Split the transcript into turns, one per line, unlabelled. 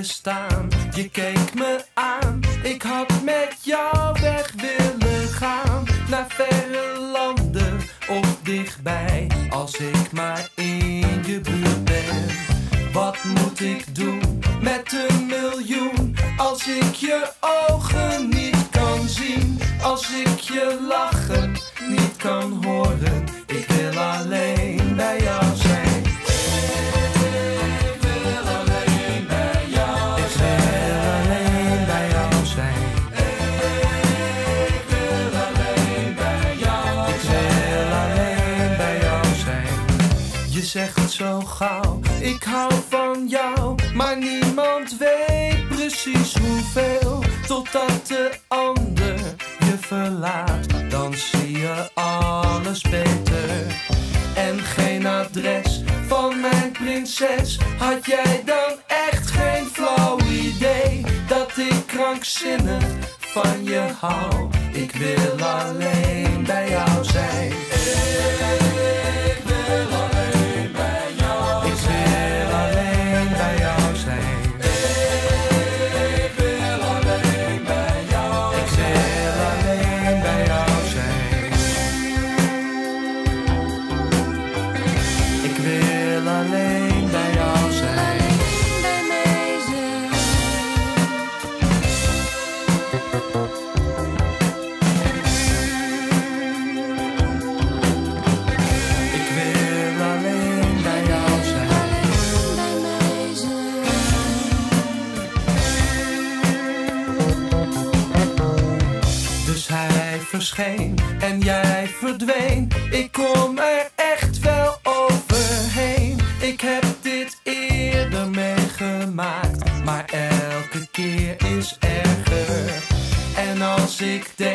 staan. Je keek me aan, ik had met jou weg willen gaan. Naar verre landen of dichtbij, als ik maar in je buurt ben. Wat moet ik doen met een miljoen, als ik je ogen zegt zo gauw, ik hou van jou, maar niemand weet precies hoeveel. Totdat de ander je verlaat, dan zie je alles beter. En geen adres van mijn prinses, had jij dan echt geen flauw idee dat ik krankzinnig van je hou? Ik wil alleen alleen bij jou zijn. Ik wil alleen bij jou zijn. Dus hij verscheen en jij verdween. Ik kom er keer is erger. En als ik denk